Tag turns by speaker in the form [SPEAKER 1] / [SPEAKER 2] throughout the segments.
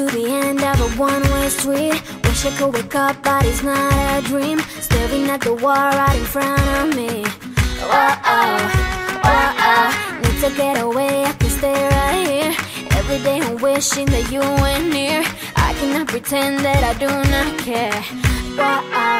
[SPEAKER 1] to the end of a one-way street. Wish I could wake up, but it's not a dream. Staring at the wall right in front of me. Oh, oh, oh, oh Need to get away, I can stay right here. Every day I'm wishing that you were near. I cannot pretend that I do not care. Oh,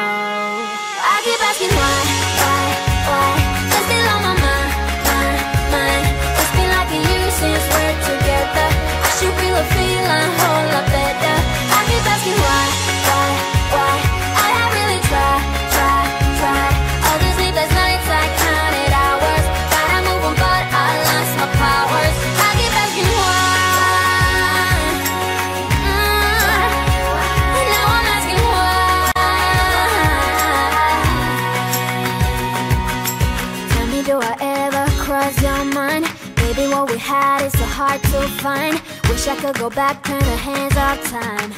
[SPEAKER 1] had is so hard to find. Wish I could go back, turn the hands of time.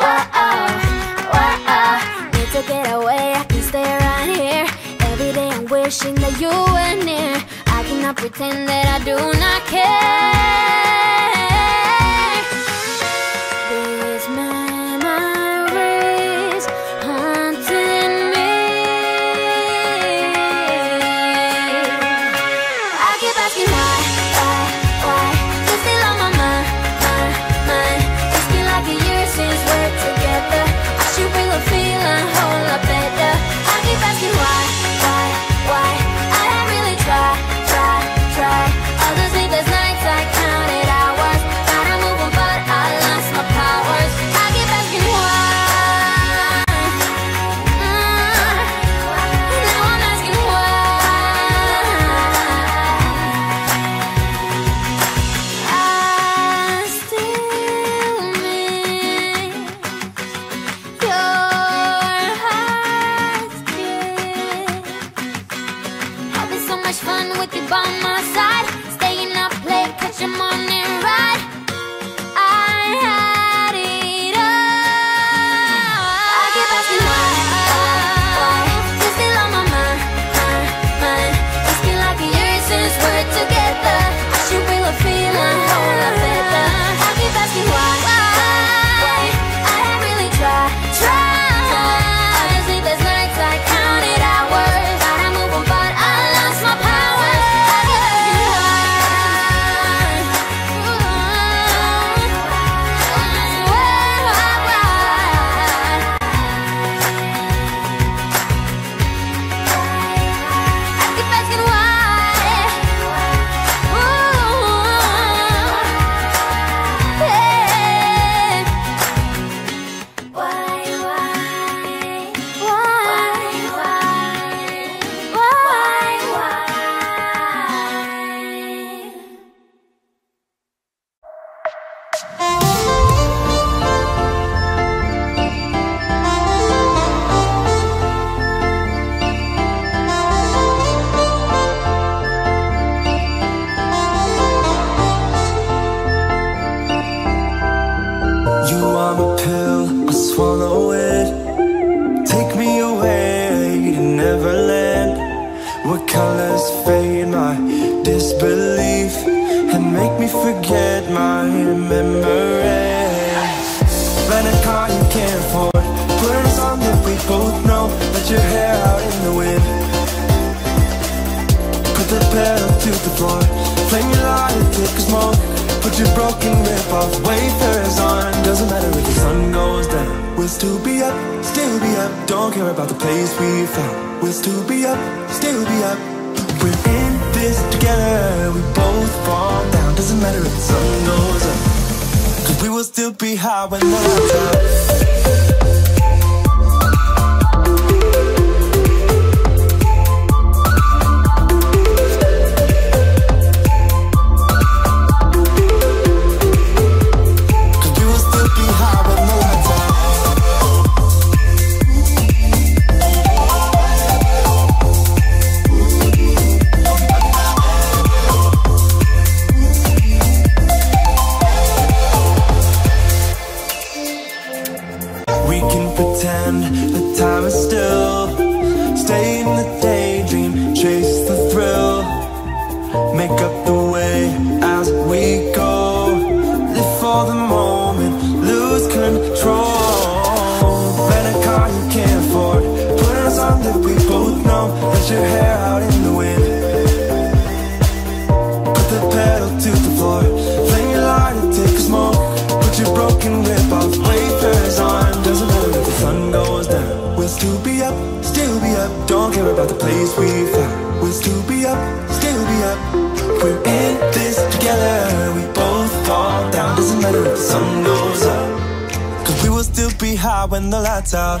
[SPEAKER 1] Whoa, oh, whoa, oh. need to get away. I can stay right here. Every day I'm wishing that you were near. I cannot pretend that I do not care.
[SPEAKER 2] Pedal to the floor. Flame your light take a smoke. Put your broken rip off wafers on. Doesn't matter if the sun goes down. We'll still be up, still be up. Don't care about the place we found. We'll still be up, still be up. We're in this together. We both fall down. Doesn't matter if the sun goes up. Cause we will still be high when the lights out. Make up the way as we go.
[SPEAKER 3] High when the lights out.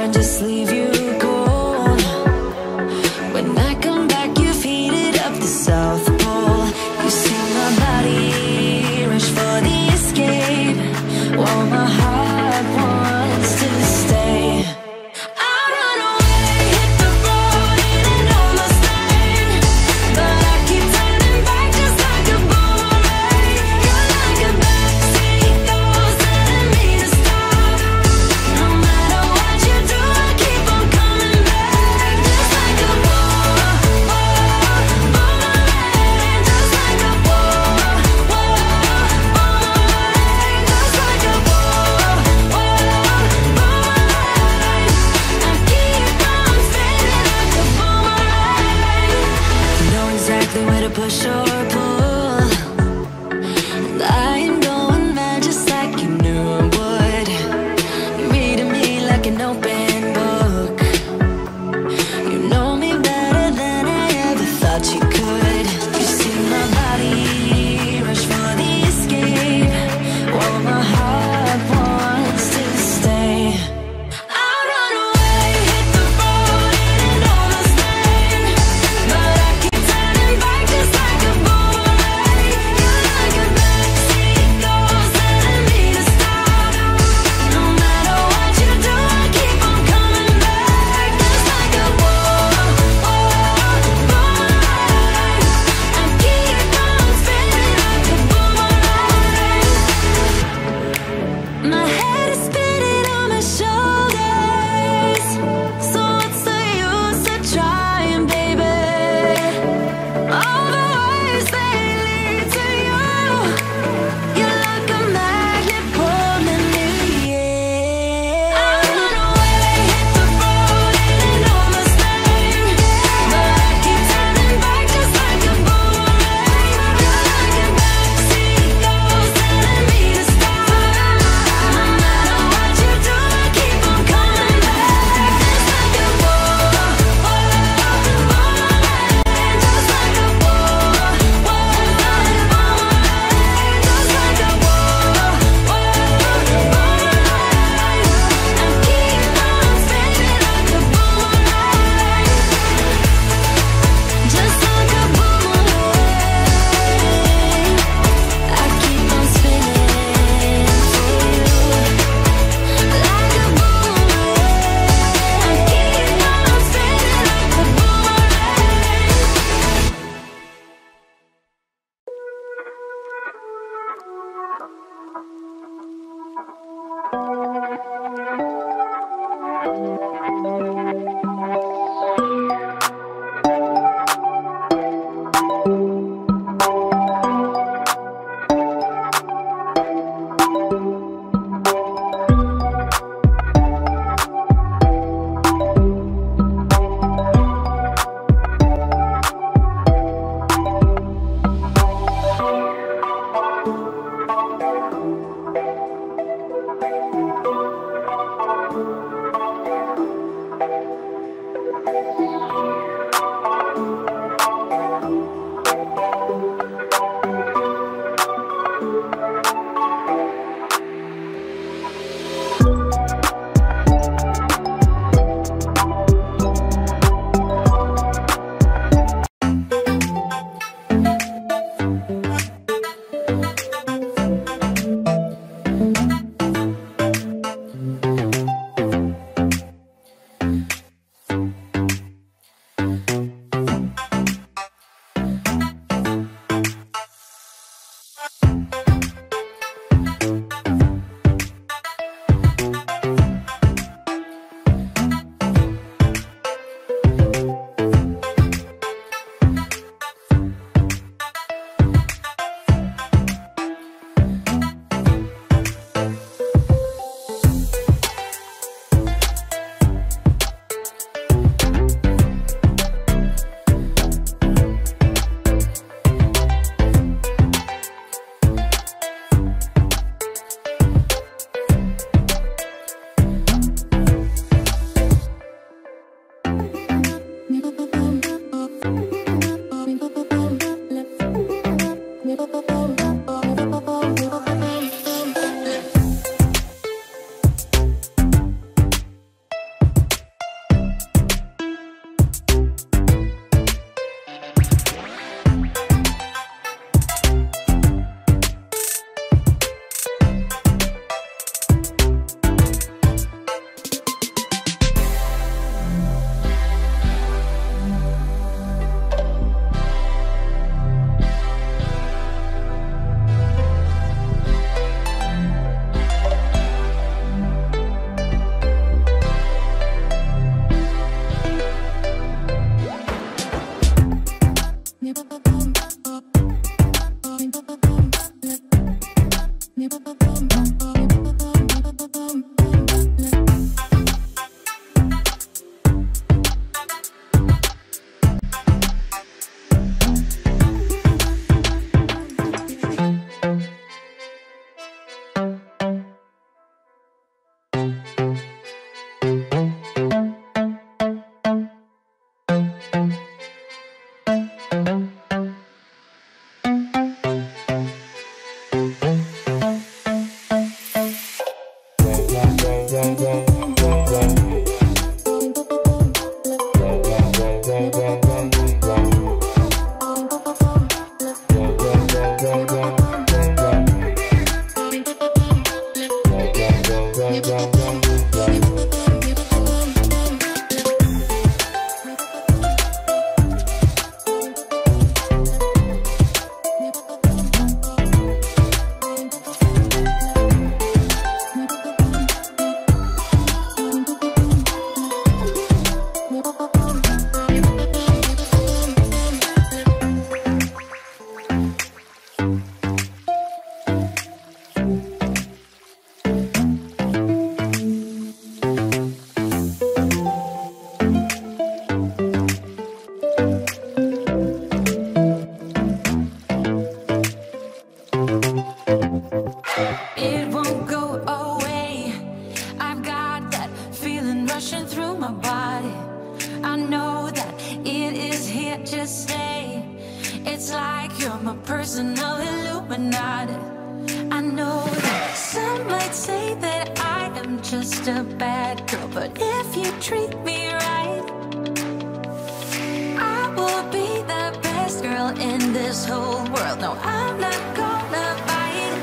[SPEAKER 4] this whole world. No, I'm not gonna bite.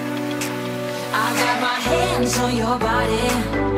[SPEAKER 4] I got my hands on your body.